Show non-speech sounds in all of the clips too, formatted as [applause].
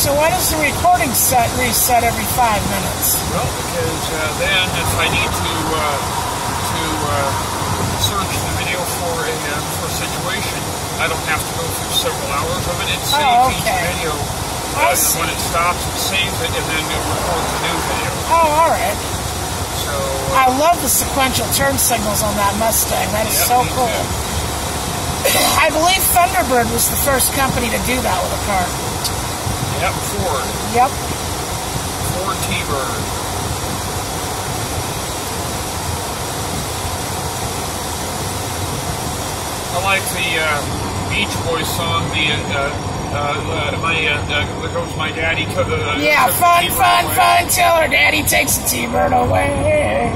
So why does the recording set reset every five minutes? Well, because uh, then if I need to uh, to uh, search the video for a uh, for a situation, I don't have to go through several hours of it. It saves Oh, each okay. video. I Uh, when it stops, it saves it and then it records a new video. Oh, all right. So I love the sequential turn signals on that Mustang. That is Yep, so cool. [coughs] I believe Thunderbird was the first company to do that with a car. Yep, Ford, Yep. Ford T-Bird. I like the uh, Beach Boys song. The uh, uh, uh, my uh, uh, there goes my daddy to the Yeah, took fun, fun, away. fun till her daddy takes the T-Bird away.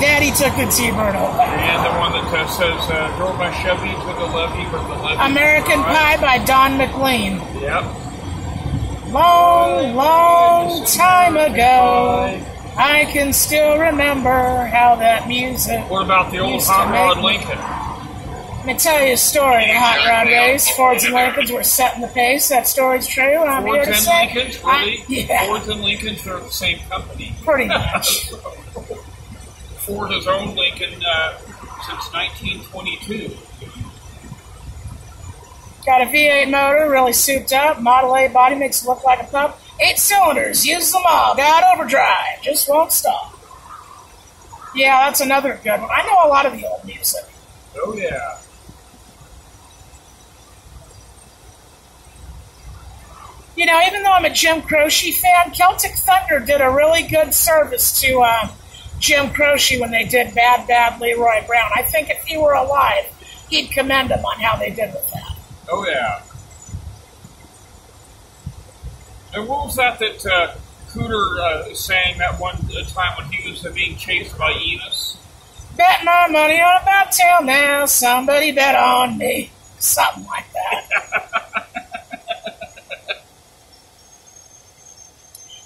Daddy took the T-Bird away. And the one that uh, says uh, drove my Chevy to the levee with the levee. American Pie by Don McLean. Yep. Long, long time ago, I can still remember how that music. What about the old to hot rod Lincoln? Let me tell you a story. The hot rod race, Fords and Lincolns were setting the pace. That story's true, I'm here Fords to and say, Lincolns, I- [laughs] yeah, Fords and Lincolns are the same company. pretty [laughs] much. Ford has owned Lincoln uh, since 1922. Got a V8 motor, really souped up. Model A body makes it look like a pup. Eight cylinders, use them all. Got overdrive, just won't stop. Yeah, that's another good one. I know a lot of the old music. Oh yeah. You know, even though I'm a Jim Croce fan, Celtic Thunder did a really good service to uh, Jim Croce when they did Bad Bad Leroy Brown. I think if he were alive, he'd commend them on how they did with that. Oh yeah. And what was that that uh, Cooter uh, sang that one uh, time when he was uh, being chased by Enos? Bet my money on about town now. Somebody bet on me. Something like that. [laughs]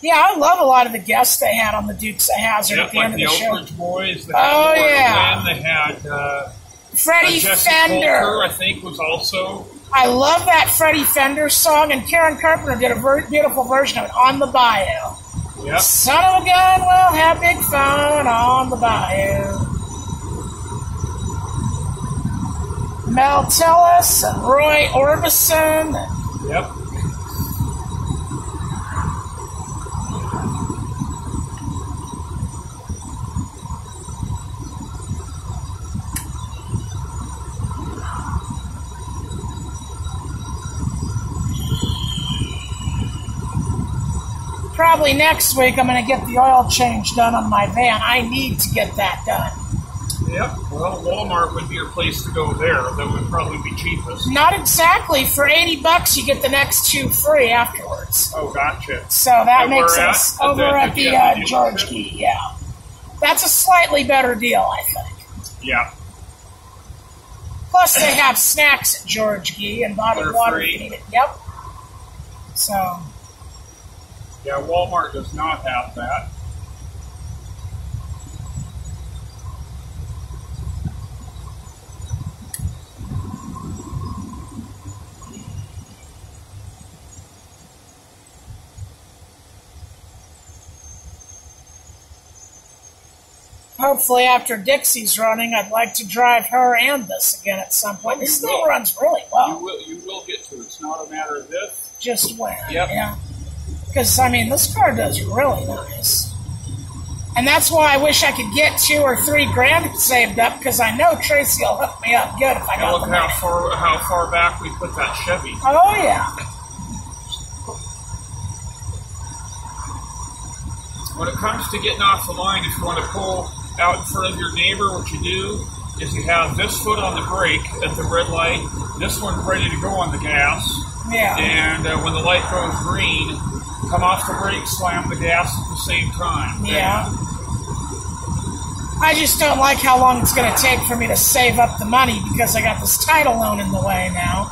yeah, I love a lot of the guests they had on the Dukes of Hazzard at the like end of the the Oak show. Ridge Boys. They Oh, had yeah. Lynn, They had uh, Freddie Jesse Fender. Coulter, I think, was also. I love that Freddie Fender song, and Karen Carpenter did a ver- beautiful version of it on the bio. Yep. Son of a gun, we'll have big fun on the bayou. Mel Tillis and Roy Orbison. Yep. Probably next week I'm going to get the oil change done on my van. I need to get that done. Yep. Well, Walmart would be your place to go there. That would probably be cheapest. Not exactly. For 80 bucks, you get the next two free afterwards. Oh, gotcha. So that And makes us at? At over the- at the uh, George? Key, yeah. That's a slightly better deal, I think. Yeah. Plus, they have snacks at George Gee and bottled water free. you need it. Yep. So, Yeah, Walmart does not have that. hopefully, after Dixie's running, I'd like to drive her and this again at some point. Oh, this You thing runs really well. You will. You will get to. it. It's not a matter of if. Just when. Yep. Yeah. Because, I mean, this car does really nice. And that's why I wish I could get two or three grand saved up because I know Tracy will hook me up good if I got look the how money. far how far back we put that Chevy. Oh, yeah. When it comes to getting off the line, if you want to pull out in front of your neighbor, what you do is you have this foot on the brake at the red light, this one ready to go on the gas, Yeah. and uh, when the light goes green, come off the brake, slam the gas at the same time. Yeah. I just don't like how long it's going to take for me to save up the money because I got this title loan in the way now.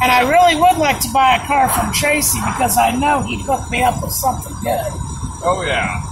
And I really would like to buy a car from Tracy because I know he'd hook me up with something good. Oh yeah.